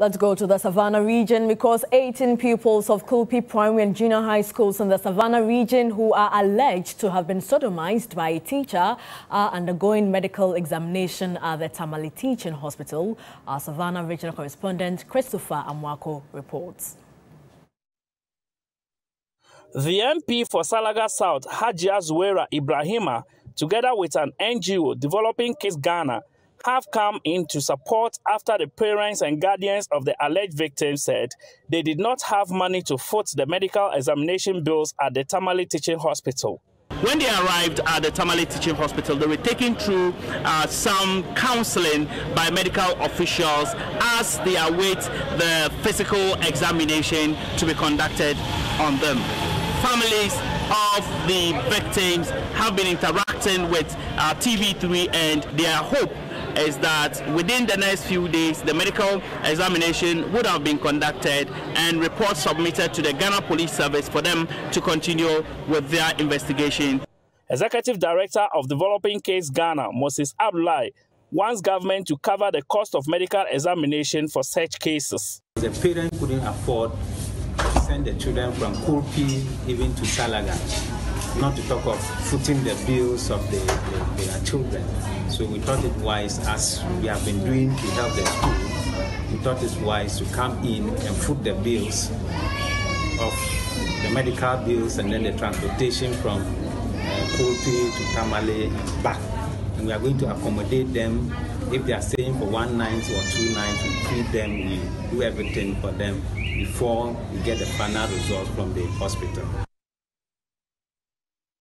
Let's go to the Savannah region because 18 pupils of Kulpi Primary and Junior High Schools in the Savannah region who are alleged to have been sodomized by a teacher are undergoing medical examination at the Tamale Teaching Hospital. Our Savannah regional correspondent Christopher Amwako reports. The MP for Salaga South, Hajia Zuwera Ibrahimah, together with an NGO developing Case Ghana, have come in to support after the parents and guardians of the alleged victims said they did not have money to foot the medical examination bills at the Tamale Teaching Hospital. When they arrived at the Tamale Teaching Hospital, they were taken through uh, some counseling by medical officials as they await the physical examination to be conducted on them. Families of the victims have been interacting with uh, TV3 and their hope is that within the next few days, the medical examination would have been conducted and reports submitted to the Ghana Police Service for them to continue with their investigation. Executive Director of Developing Case Ghana, Moses Abdullahi, wants government to cover the cost of medical examination for such cases. The parent couldn't afford to send the children from Kulpi even to Salaga not to talk of footing the bills of the, the, their children. So we thought it wise, as we have been doing to help the school, we thought it wise to come in and foot the bills of the medical bills and then the transportation from uh, to Tamale back. And we are going to accommodate them. If they are staying for one night or two nights, we treat them, we do everything for them before we get the final result from the hospital.